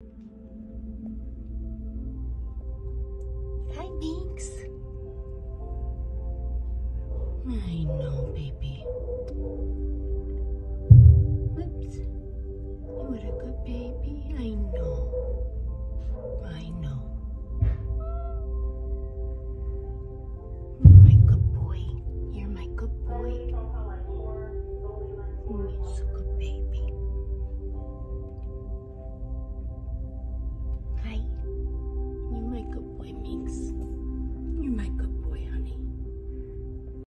Hi, Binks. I know, baby. Oops. You were a good baby.